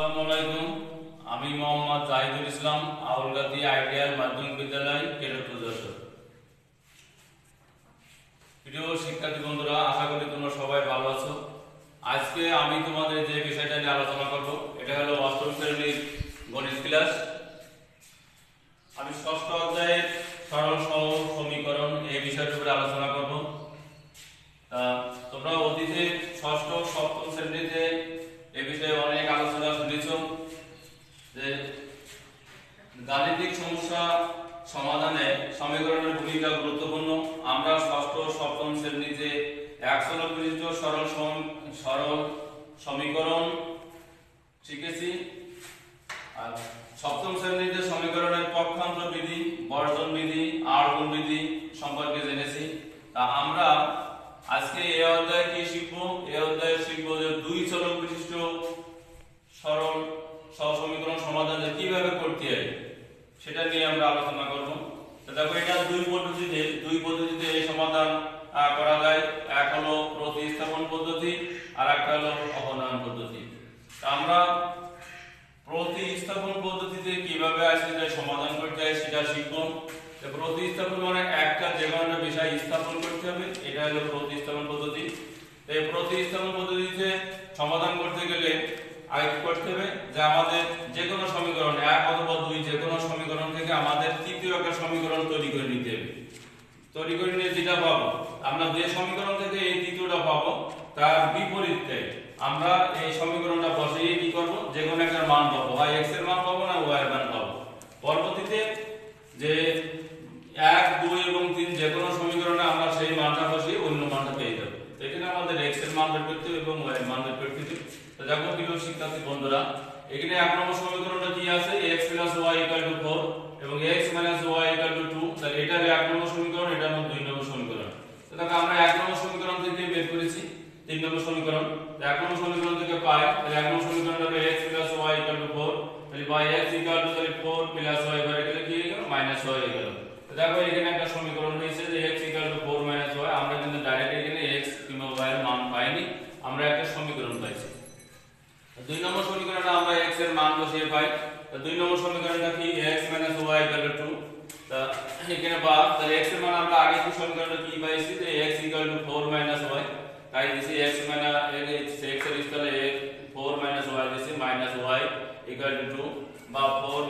আসসালামু আলাইকুম। আমি মোহাম্মদ জাহিদুল ইসলাম, আউলগাতি আইডিয়াল মাধ্যমিক বিদ্যালয় কেরতুল যশোর প্রিয় শিক্ষার্থী বন্ধুরা, আশা করি তোমরা সবাই ভালো আছো। আজকে আমি তোমাদের যে বিষয়টা নিয়ে আলোচনা করব, এটা হলো অষ্টম শ্রেণির গণিত ক্লাস। আমি ষষ্ঠ অধ্যায়ের সরল সহজ সমীকরণ এই বিষয়টির উপরে আলোচনা করব। তোমরা অতীতে ষষ্ঠ, সপ্তম শুনেছ যে গাণিতিক সমস্যা সমাধানে সমীকরণের ভূমিকা গুরুত্বপূর্ণ। আমরা ষষ্ঠ সপ্তম শ্রেণীতে একশো বিশিষ্ট সরল সরল সমীকরণ শিখেছি, আর সপ্তম শ্রেণীতে সমীকরণের পক্ষান্তর বিধি, বর্জন বিধি আর্গুণ বিধি সম্পর্কে জেনেছি। তা আমরা আজকে এই অধ্যায়ে কি শিখব? এই অধ্যায়ে শিখব যে দুই চলক বিশিষ্ট সরল সমাধান কীভাবে করতে হয়, সেটা নিয়ে আমরা আলোচনা করব। দেখো, এটা দুই পদ্ধতিতে দুই পদ্ধতিতে এই সমাধান করা যায়। এক হলো প্রতিস্থাপন পদ্ধতি, আর একটা হলো অপনয়ন পদ্ধতি। আমরা প্রতিস্থাপন পদ্ধতিতে কীভাবে আসলে সমাধান করতে হয়, সেটা শিখব। প্রতিস্থাপন মানে একটা যে কোনো বিষয় স্থাপন করতে হবে, এটা হলো প্রতিস্থাপন পদ্ধতি। এই প্রতিস্থাপন পদ্ধতিতে সমাধান করতে গেলে কি করতে হবে যে আমাদের যে কোনো সমীকরণ এক অথবা দুই যে কোনো সমীকরণ থেকে আমাদের তৃতীয় একটা সমীকরণ তৈরি করে নিতে হবে। তৈরি করে নিয়ে যেটা পাবো, আমরা যে সমীকরণ থেকে এই তৃতীয়টা পাবো, তার বিপরীতে আমরা এই সমীকরণটা বসিয়ে কি করব? যে কোনো একটা মান পাবো হয় x এর মান পাবো না y এর মান পাবো। পরবর্তীতে যে এক দুই এবং তিন যে কোনো সমীকরণে আমরা সেই মানটা বসিয়ে অন্য মানটা পেয়ে যাব তো এখানে আমাদের x এর মান বের করতে এবং y এর মান বের করতে তো দেখো প্রিয় শিক্ষার্থী বন্ধুরা, এখানে এক নম্বর সমীকরণটা কি আছে? X y 4 এবং x y 2 তাহলে এটা এক নম্বর সমীকরণ, এটা হলো দুই নম্বর সমীকরণ। তো দেখো আমরা এক নম্বর সমীকরণ থেকে বের করেছি, তিন নম্বর সমীকরণ। এক নম্বর সমীকরণ থেকে পাই, তাহলে এক নম্বর সমীকরণটা হলো x y 4 তাহলে by x তাহলে 4 plus y বারে গেলে কি মাইনাস y হয়ে গেল। তো দেখো এখানে একটা সমীকরণ রয়েছে যে x 4 মাইনাস y, আমরা কিন্তু ডাইরেক্ট y এর মান পাইনি, আমরা একটা সমীকরণ পাইছি। দুই নম্বর সমীকরণে আমরা x এর মান বসিয়ে পাই। তো দুই নম্বর সমীকরণটা কি? x y 2 তা এখানে বা তাহলে x এর মান আমরা আগে কি সমীকরণটা কি পাইছি? যে x 4 y তাই দিছি x x এর স্থলে 4 y দিছি y 2 বা 4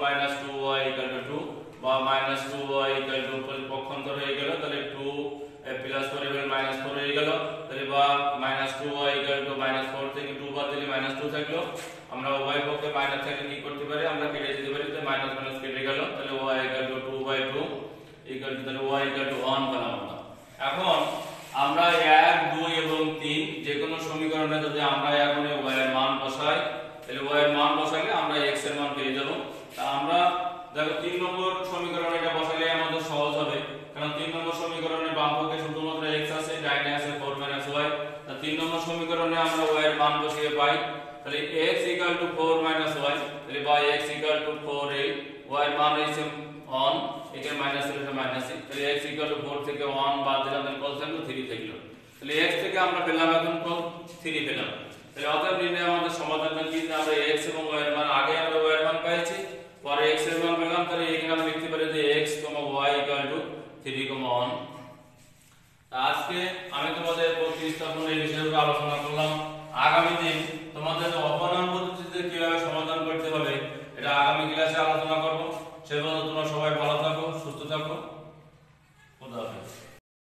2y 2 বা মাইনাস 2y 2 পক্ষান্তর হয়ে গেল, তাহলে 2 প্লাস 4 এর মাইনাস 4 হয়ে গেল। তাহলে বা মাইনাস 2y মাইনাস 4 থেকে 2 বাদ দিলে মাইনাস 2 থাকল। আমরা উভয় পক্ষে মাইনাস থেকে কি করতে পারি? আমরা কেটে দিতে পারি তো মাইনাস মাইনাস কেটে গেল। তাহলে y 2 বাই 2 ইকুয়াল টু তাহলে y 1 পেলাম আমরা। এখন আমরা 1 2 এবং 3 যে কোনো সমীকরণে যদি আমরা এখন y এর মান বসাই, তাহলে y এর মান বসালে আমরা x এর মান পেয়ে যাব। তা আমরা, দেখো 3 নম্বর সমীকরণ এটা বসালে আমাদের সহজ হবে। কারণ 3 নম্বর তাহলে x 4 y তাহলে by x 4 এই y এর মান হইছে 1 এখানে মাইনাস হলে মাইনাস তাহলে x 4 থেকে 1 বাদ দিলাম তাহলে কত থাকল 3 থাকল। তাহলে x থেকে আমরা পেলাম এখন কত 3 পেলাম। তাহলে অতএব নির্ণয় আমাদের সমাধানটা কি? আমরা x এবং y এর মান আগে আমরা y এর মান পেয়েছি পরে x এর মান পেলাম তাহলে এখানে আমরা লিখতে পারি যে x, y 3, 1 আজকে আমি তোমাদের প্রতিস্থাপন এই বিষয়ে আলোচনা করলাম। আগামী দিন তোমাদের অপমান পদ্ধতিতে কীভাবে সমাধান করতে হবে